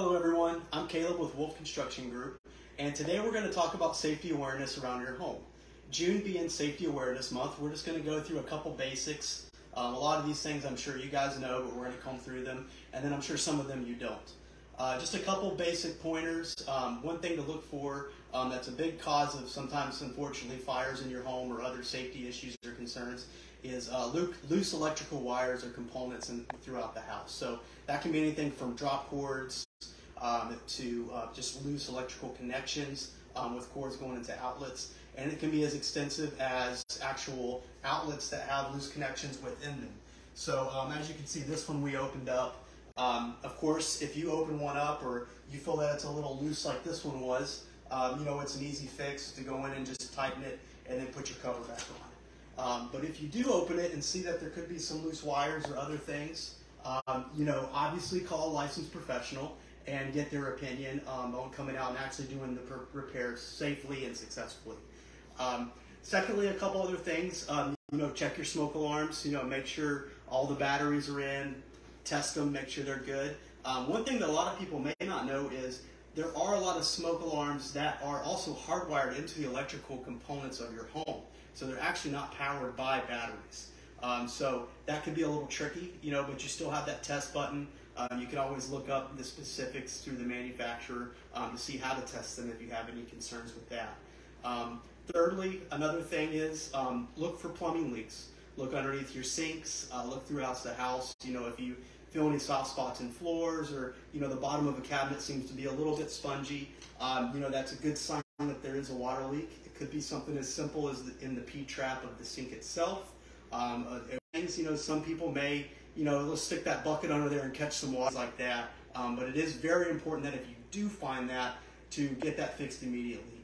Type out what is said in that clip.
Hello everyone, I'm Caleb with Wolfe Construction Group, and today we're going to talk about safety awareness around your home. June being Safety Awareness Month, we're just going to go through a couple basics. Um, a lot of these things I'm sure you guys know, but we're going to comb through them, and then I'm sure some of them you don't. Uh, just a couple basic pointers. Um, one thing to look for um, that's a big cause of sometimes, unfortunately, fires in your home or other safety issues or concerns is uh, loose electrical wires or components in, throughout the house. So that can be anything from drop cords um, to uh, just loose electrical connections um, with cords going into outlets. And it can be as extensive as actual outlets that have loose connections within them. So um, as you can see, this one we opened up. Um, of course, if you open one up or you feel that it's a little loose like this one was, um, you know, it's an easy fix to go in and just tighten it and then put your cover back on. Um, but if you do open it and see that there could be some loose wires or other things, um, you know, obviously call a licensed professional and get their opinion um, on coming out and actually doing the repairs safely and successfully. Um, secondly, a couple other things, you know, check your smoke alarms, you know, make sure all the batteries are in, test them, make sure they're good. Um, one thing that a lot of people may not know is there are a lot of smoke alarms that are also hardwired into the electrical components of your home. So they're actually not powered by batteries. Um, so that could be a little tricky, you know, but you still have that test button. Um, you can always look up the specifics through the manufacturer um, to see how to test them if you have any concerns with that. Um, thirdly, another thing is um, look for plumbing leaks. Look underneath your sinks, uh, look throughout the house. You know, if you feel any soft spots in floors or, you know, the bottom of a cabinet seems to be a little bit spongy, um, you know, that's a good sign that there is a water leak. It could be something as simple as the, in the P-trap of the sink itself. Um, uh, things, you know, some people may, you know, let's stick that bucket under there and catch some water like that. Um, but it is very important that if you do find that, to get that fixed immediately.